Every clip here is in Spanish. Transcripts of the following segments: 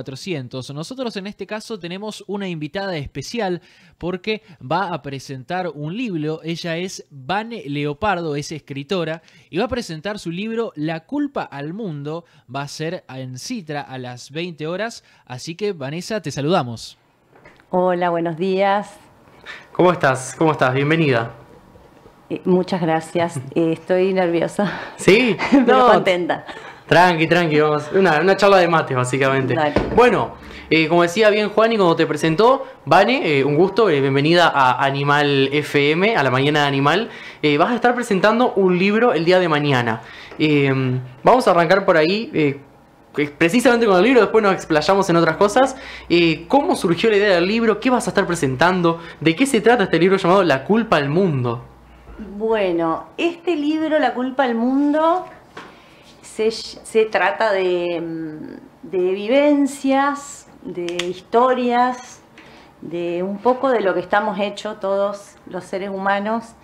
400. Nosotros en este caso tenemos una invitada especial porque va a presentar un libro. Ella es Vane Leopardo, es escritora y va a presentar su libro La culpa al mundo. Va a ser en Citra a las 20 horas. Así que Vanessa, te saludamos. Hola, buenos días. ¿Cómo estás? ¿Cómo estás? Bienvenida. Eh, muchas gracias. Eh, estoy nerviosa. ¿Sí? Pero contenta. Tranqui, tranqui, vamos. Una, charla de mates, básicamente. Bueno, eh, como decía bien Juan y cuando te presentó, Vane, un gusto, bienvenida a Animal FM, a la mañana de Animal. vas a estar presentando un libro el día de mañana. vamos a arrancar por ahí precisamente con el libro, después nos explayamos en otras cosas. ¿Cómo surgió la idea del libro? ¿Qué vas a estar presentando? ¿De qué se trata este libro llamado La culpa al mundo? Bueno, este libro, La culpa al mundo, se, trata de, vivencias, de historias, de un poco de lo que estamos hechos todos los seres humanos.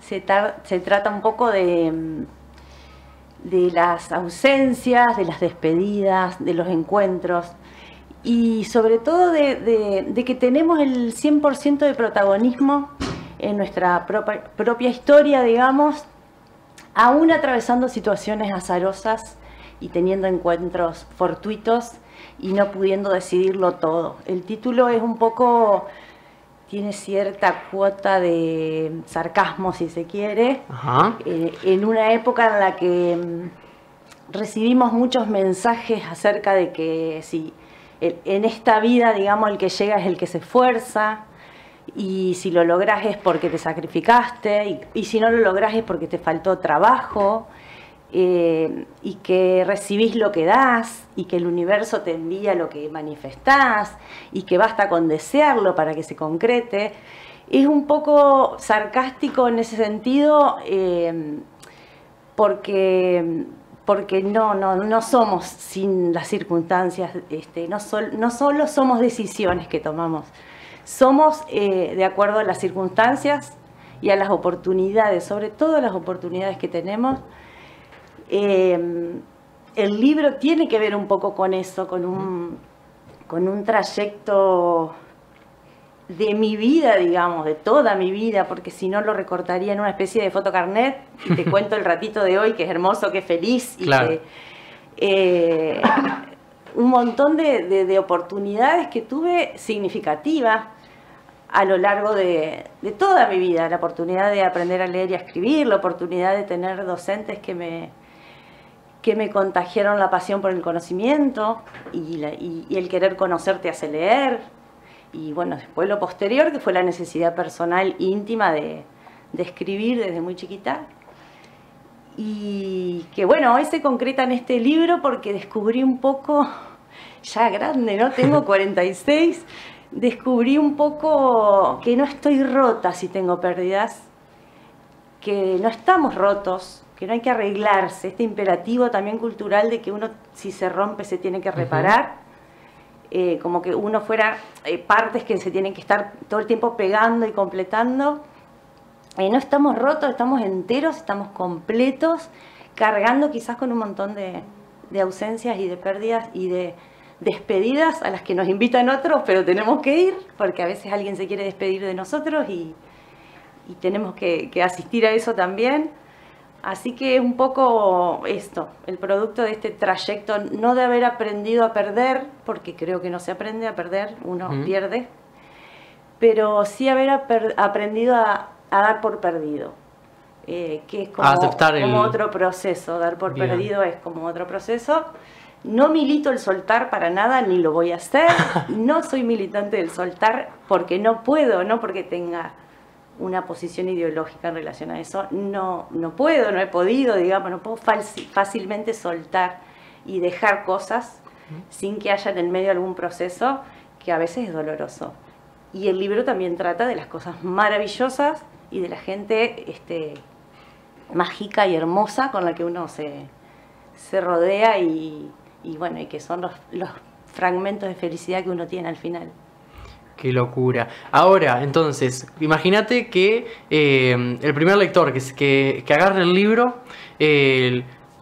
Se, trata un poco de, de las ausencias, de las despedidas, de los encuentros y sobre todo de, de que tenemos el 100% de protagonismo en nuestra propia, historia, digamos, aún atravesando situaciones azarosas y teniendo encuentros fortuitos y no pudiendo decidirlo todo. El título es un poco, tiene cierta cuota de sarcasmo, si se quiere, eh, en una época en la que mm, recibimos muchos mensajes acerca de que si en esta vida, digamos, el que llega es el que se esfuerza, y si lo logras es porque te sacrificaste y, si no lo logras es porque te faltó trabajo eh, y que recibís lo que das y que el universo te envía lo que manifestás y que basta con desearlo para que se concrete. Es un poco sarcástico en ese sentido eh, porque porque no, no, no somos sin las circunstancias, este, no, no solo somos decisiones que tomamos, somos eh, de acuerdo a las circunstancias y a las oportunidades, sobre todo las oportunidades que tenemos. Eh, el libro tiene que ver un poco con eso, con un, con un trayecto de mi vida, digamos, de toda mi vida, porque si no lo recortaría en una especie de fotocarnet y te cuento el ratito de hoy, que es hermoso, que es feliz y que... Eh, un montón de, oportunidades que tuve significativas a lo largo de, toda mi vida. La oportunidad de aprender a leer y a escribir, la oportunidad de tener docentes que me, que me contagiaron la pasión por el conocimiento y, el querer conocerte hace leer. Y bueno, después lo posterior, que fue la necesidad personal íntima de, de escribir desde muy chiquita y que bueno, hoy se concreta en este libro porque descubrí un poco, ya grande, ¿no? Tengo 46, descubrí un poco que no estoy rota si tengo pérdidas, que no estamos rotos, que no hay que arreglarse, este imperativo también cultural de que uno si se rompe se tiene que reparar, eh, como que uno fuera eh, partes que se tienen que estar todo el tiempo pegando y completando. Eh, no estamos rotos, estamos enteros, estamos completos, cargando quizás con un montón de, ausencias y de pérdidas y de despedidas a las que nos invitan otros, pero tenemos que ir porque a veces alguien se quiere despedir de nosotros y, tenemos que, asistir a eso también. Así que es un poco esto, el producto de este trayecto, no de haber aprendido a perder, porque creo que no se aprende a perder, uno pierde, pero sí haber aprendido a, a dar por perdido. Eh, que es como, como otro proceso, dar por perdido es como otro proceso. No milito el soltar para nada, ni lo voy a hacer. No soy militante del soltar porque no puedo, no porque tenga una posición ideológica en relación a eso. No, no puedo, no he podido, digamos, no puedo fácilmente soltar y dejar cosas sin que haya en el medio algún proceso que a veces es doloroso. Y el libro también trata de las cosas maravillosas y de la gente este, mágica y hermosa con la que uno se, rodea y, bueno, y que son los, fragmentos de felicidad que uno tiene al final. Qué locura. Ahora, entonces, imagínate que eh, el primer lector que, que, que agarre el libro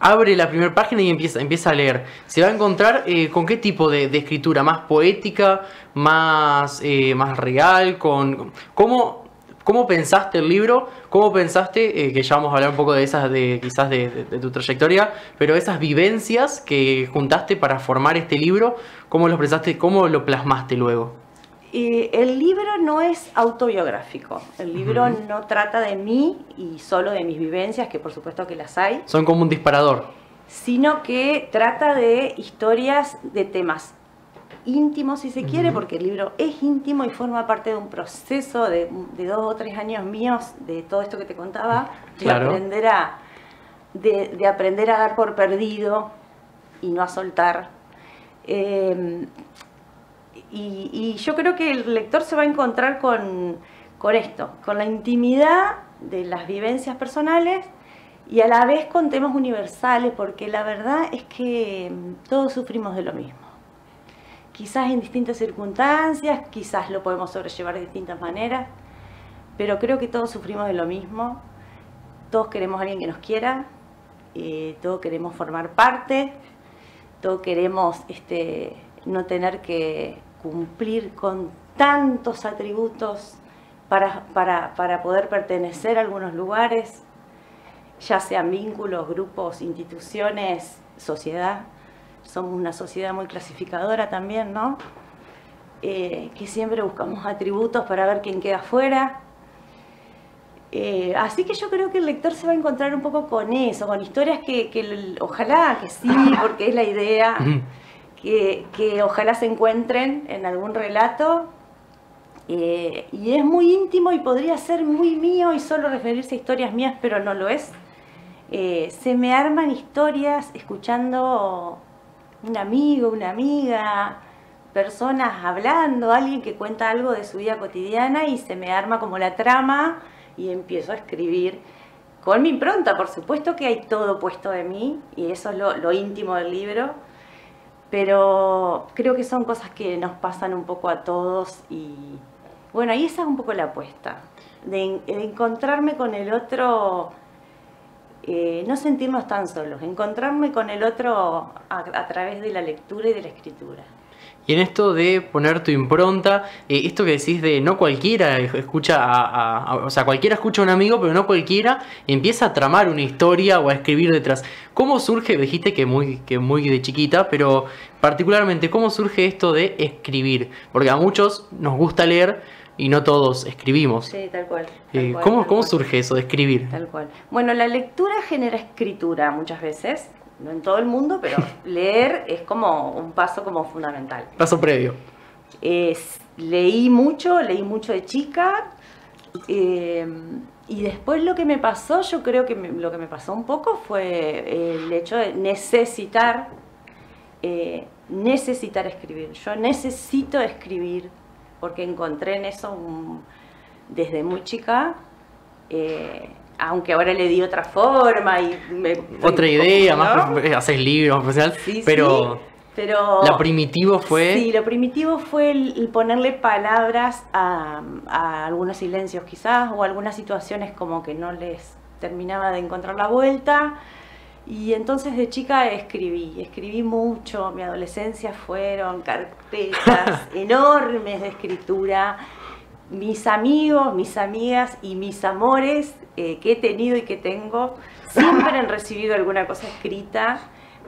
abre la primera página y empieza, empieza a leer, se va a encontrar eh, con qué tipo de, escritura, más poética, más, eh, más real, con cómo, cómo pensaste el libro, cómo pensaste, eh, que ya vamos a hablar un poco de esas, de quizás de, tu trayectoria, pero esas vivencias que juntaste para formar este libro, cómo lo pensaste, cómo lo plasmaste luego. el libro no es autobiográfico, el libro no trata de mí y solo de mis vivencias, que por supuesto que las hay. Son como un disparador. Sino que trata de historias de temas íntimo, si se quiere, porque el libro es íntimo y forma parte de un proceso de, dos o tres años míos de todo esto que te contaba, de, aprender a, de, aprender a dar por perdido y no a soltar. Em, y, yo creo que el lector se va a encontrar con, con esto, con la intimidad de las vivencias personales y a la vez con temas universales, porque la verdad es que em, todos sufrimos de lo mismo quizás en distintas circunstancias, quizás lo podemos sobrellevar de distintas maneras, pero creo que todos sufrimos de lo mismo, todos queremos a alguien que nos quiera, eh, todos queremos formar parte, todos queremos este, no tener que cumplir con tantos atributos para, para, para poder pertenecer a algunos lugares, ya sean vínculos, grupos, instituciones, sociedad somos una sociedad muy clasificadora también, ¿no? Eh, que siempre buscamos atributos para ver quién queda fuera. Eh, así que yo creo que el lector se va a encontrar un poco con eso, con historias que, ojalá que sí, porque es la idea, que, ojalá se encuentren en algún relato. Eh, y es muy íntimo y podría ser muy mío y solo referirse a historias mías, pero no lo es. se me arman historias escuchando un amigo, una amiga, personas hablando, alguien que cuenta algo de su vida cotidiana y se me arma como la trama y empiezo a escribir con mi impronta. Por supuesto que hay todo puesto de mí y eso es lo, íntimo del libro, pero creo que son cosas que nos pasan un poco a todos y bueno, ahí esa es un poco la apuesta, de encontrarme con el otro eh, no sentirnos tan solos, encontrarme con el otro a, través de la lectura y de la escritura. Y en esto de poner tu impronta, eh, esto que decís de no cualquiera escucha a, o sea, cualquiera escucha a un amigo, pero no cualquiera empieza a tramar una historia o a escribir detrás. ¿Cómo surge, dijiste que muy, que muy de chiquita, pero particularmente, cómo surge esto de escribir? Porque a muchos nos gusta leer, y no todos escribimos. Sí, tal cual. Eh, ¿Cómo, cómo surge eso de escribir? Tal cual. Bueno, la lectura genera escritura muchas veces, no en todo el mundo, pero leer es como un paso como fundamental. Paso previo. leí mucho, leí mucho de chica. Eh, y después lo que me pasó, yo creo que lo que me pasó un poco fue el hecho de necesitar, eh, necesitar escribir. Yo necesito escribir porque encontré en eso desde muy chica, eh, aunque ahora le di otra forma y otra idea, más haces libros, pero, pero lo primitivo fue... Sí, lo primitivo fue el, ponerle palabras a, a, algunos silencios quizás o algunas situaciones como que no les terminaba de encontrar la vuelta y entonces de chica escribí, escribí mucho, mi adolescencia fueron carpetas enormes de escritura. Mis amigos, mis amigas y mis amores eh, que he tenido y que tengo siempre han recibido alguna cosa escrita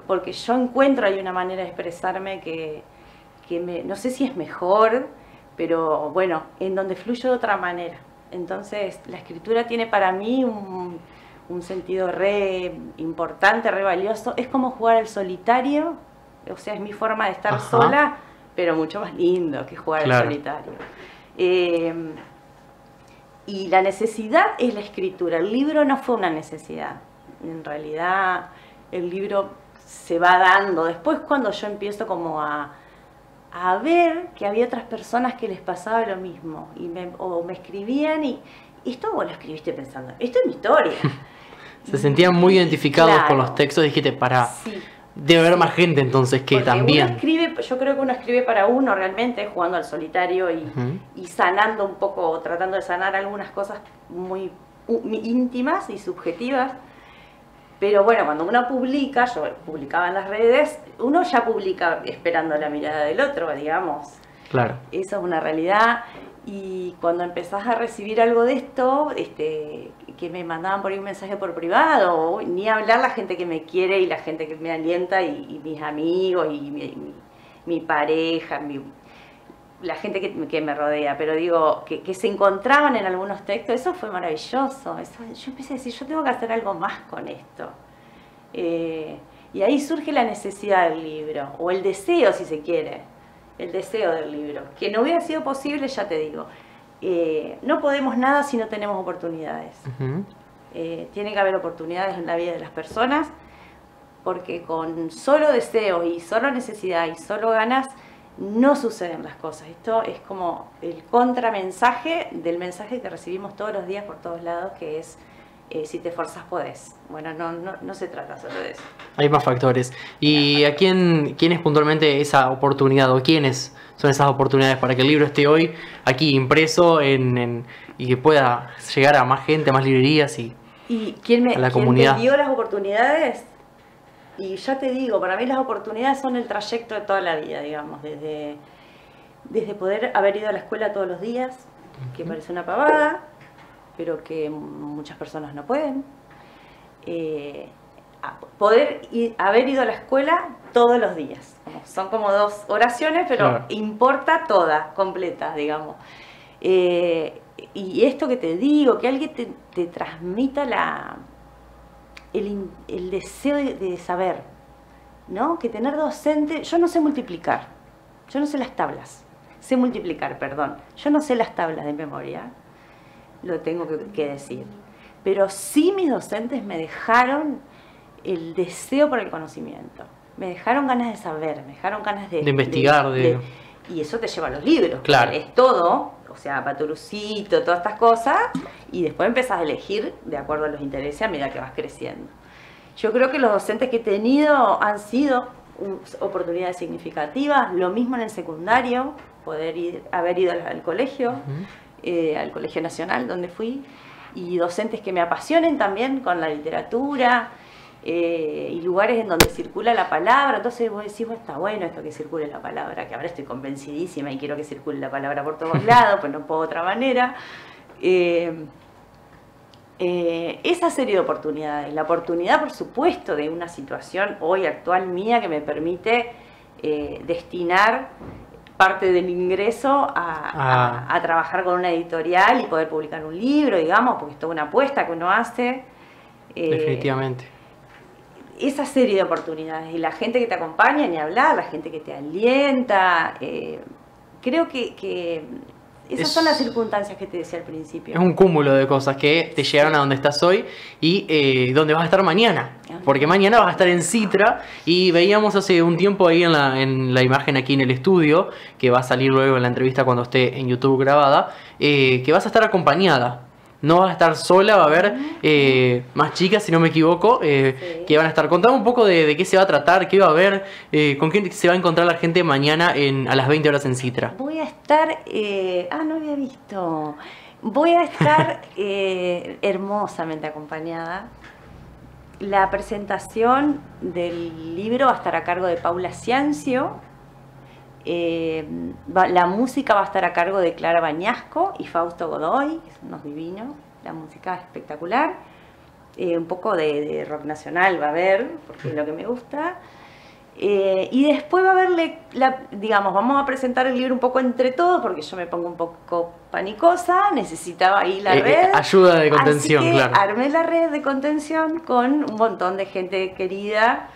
porque yo encuentro ahí una manera de expresarme que, que me, no sé si es mejor, pero bueno, en donde fluyo de otra manera. Entonces la escritura tiene para mí un un sentido re importante, re valioso. Es como jugar al solitario, o sea, es mi forma de estar sola, pero mucho más lindo que jugar al solitario. Em, y la necesidad es la escritura. El libro no fue una necesidad. En realidad, el libro se va dando. Después, cuando yo empiezo como a, a ver que había otras personas que les pasaba lo mismo, y me, o me escribían y, esto vos lo escribiste pensando, esto es mi historia. Se sentían muy identificados con los textos, dijiste, para... Debe haber más gente entonces que también. escribe, yo creo que uno escribe para uno realmente, jugando al solitario y, sanando un poco, tratando de sanar algunas cosas muy íntimas y subjetivas. Pero bueno, cuando uno publica, yo publicaba en las redes, uno ya publica esperando la mirada del otro, digamos. Claro. Eso es una realidad. Y cuando empezás a recibir algo de esto, este, que me mandaban por un mensaje por privado, ni hablar la gente que me quiere y la gente que me alienta y, mis amigos y mi, pareja, la gente que, me rodea, pero digo, que, se encontraban en algunos textos, eso fue maravilloso. yo empecé a decir, yo tengo que hacer algo más con esto. Eh, y ahí surge la necesidad del libro, o el deseo, si se quiere, el deseo del libro, que no hubiera sido posible, ya te digo. Eh, no podemos nada si no tenemos oportunidades. Eh, tiene que haber oportunidades en la vida de las personas, porque con solo deseo y solo necesidad y solo ganas, no suceden las cosas. Esto es como el contramensaje del mensaje que recibimos todos los días por todos lados, que es eh, si te esforzas podés. Bueno, no, no, no, se trata solo de eso. Hay más factores. ¿Y a quién, quién es puntualmente esa oportunidad o quiénes son esas oportunidades para que el libro esté hoy aquí impreso en, y que pueda llegar a más gente, a más librerías y, ¿Y quién me, a la comunidad? dio las oportunidades? Y ya te digo, para mí las oportunidades son el trayecto de toda la vida, digamos, desde, desde poder haber ido a la escuela todos los días, que parece una pavada, pero que muchas personas no pueden. Eh, poder haber ido a la escuela todos los días. Son como dos oraciones, pero importa toda, completa, digamos. Eh, y esto que te digo, que alguien te transmita la, el, deseo de, saber, ¿no? Que tener docente, yo no sé multiplicar, yo no sé las tablas, sé multiplicar, perdón, yo no sé las tablas de memoria, lo tengo que, decir, pero sí mis docentes me dejaron el deseo por el conocimiento, me dejaron ganas de saber, me dejaron ganas de, de investigar, de, y eso te lleva a los libros, claro. es todo o sea, paturucito, todas estas cosas, y después empezás a elegir de acuerdo a los intereses a medida que vas creciendo. Yo creo que los docentes que he tenido han sido oportunidades significativas, lo mismo en el secundario, poder ir, haber ido al, colegio, eh, al Colegio Nacional donde fui, y docentes que me apasionen también con la literatura, eh, y lugares en donde circula la palabra. Entonces vos decís, está bueno esto que circule la palabra, que ahora estoy convencidísima y quiero que circule la palabra por todos lados, pues no puedo de otra manera. Eh, eh, esa serie de oportunidades, la oportunidad por supuesto de una situación hoy actual mía que me permite destinar parte del ingreso a, a, trabajar con una editorial y poder publicar un libro, digamos, porque es toda una apuesta que uno hace. Definitivamente esa serie de oportunidades y la gente que te acompaña, ni hablar, la gente que te alienta. Eh, creo que, esas son las circunstancias que te decía al principio. Es un cúmulo de cosas que te llegaron a donde estás hoy y eh, donde vas a estar mañana. Porque mañana vas a estar en Citra y veíamos hace un tiempo ahí en la, en la imagen aquí en el estudio, que va a salir luego en la entrevista cuando esté en YouTube grabada, eh, que vas a estar acompañada no vas a estar sola, va a haber eh, más chicas, si no me equivoco, eh, que van a estar. Contame un poco de, qué se va a tratar, qué va a haber, eh, con quién se va a encontrar la gente mañana en, a las 20 horas en Citra. Voy a estar, ah, no había visto, voy a estar hermosamente acompañada. La presentación del libro va a estar a cargo de Paula Ciancio, eh, la música va a estar a cargo de Clara Bañasco y Fausto Godoy, que son unos divinos, la música es espectacular. Eh, un poco de, rock nacional va a haber, porque es lo que me gusta. Eh, y después va a haber, digamos, vamos a presentar el libro un poco entre todos, porque yo me pongo un poco panicosa, necesitaba ahí la red. ayuda de contención, así que Armé la red de contención con un montón de gente querida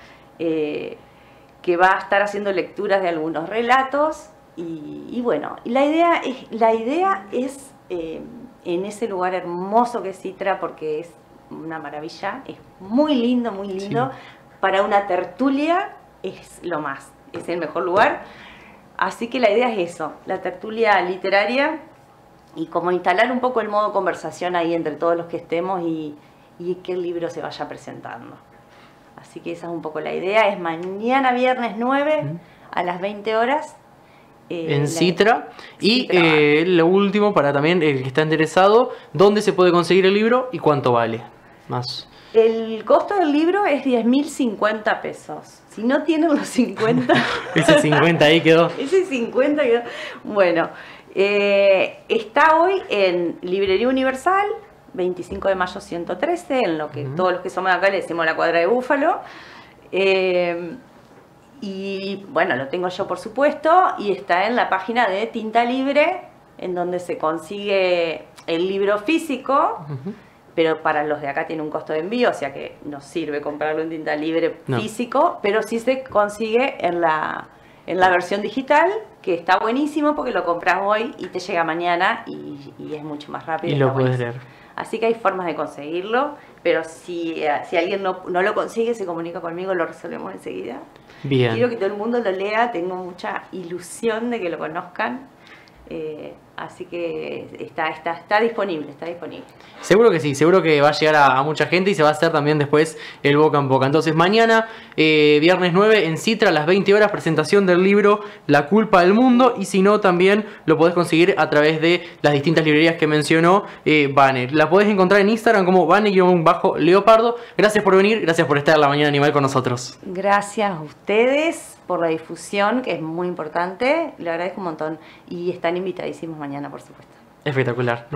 que va a estar haciendo lecturas de algunos relatos y, bueno, la idea es, la idea es eh, en ese lugar hermoso que es Citra porque es una maravilla, es muy lindo, muy lindo. Para una tertulia es lo más, es el mejor lugar. Así que la idea es eso, la tertulia literaria y como instalar un poco el modo conversación ahí entre todos los que estemos y, y que el libro se vaya presentando. Así que esa es un poco la idea. Es mañana viernes 9 a las 20 horas. Eh, en Citra. Y eh, lo último, para también el que está interesado, ¿dónde se puede conseguir el libro y cuánto vale? Más. El costo del libro es 10.050 pesos. Si no tienen los 50... Ese 50 ahí quedó. Ese 50 quedó... Bueno, eh, está hoy en Librería Universal, 25 de mayo 113, en lo que todos los que somos acá le decimos la cuadra de Búfalo. Eh, y bueno, lo tengo yo por supuesto, y está en la página de Tinta Libre, en donde se consigue el libro físico pero para los de acá tiene un costo de envío, o sea que nos sirve comprarlo en tinta libre físico, pero sí se consigue en la, en la versión digital, que está buenísimo porque lo compras hoy y te llega mañana y, es mucho más rápido. Y lo puedes leer. Así que hay formas de conseguirlo, pero si, eh, si alguien no, no, lo consigue, se comunica conmigo, lo resolvemos enseguida. Bien. Quiero que todo el mundo lo lea, tengo mucha ilusión de que lo conozcan. Eh, Así que está, está, está disponible, está disponible. Seguro que sí, seguro que va a llegar a, mucha gente y se va a hacer también después el boca en boca. Entonces mañana, eh, viernes 9, en Citra a las 20 horas, presentación del libro La culpa del mundo. Y si no, también lo podés conseguir a través de las distintas librerías que mencionó eh, Banner. La podés encontrar en Instagram como bajo leopardo Gracias por venir, gracias por estar en la mañana animal con nosotros. Gracias a ustedes por la difusión, que es muy importante. Le agradezco un montón. Y están invitadísimos mañana, por supuesto. Espectacular.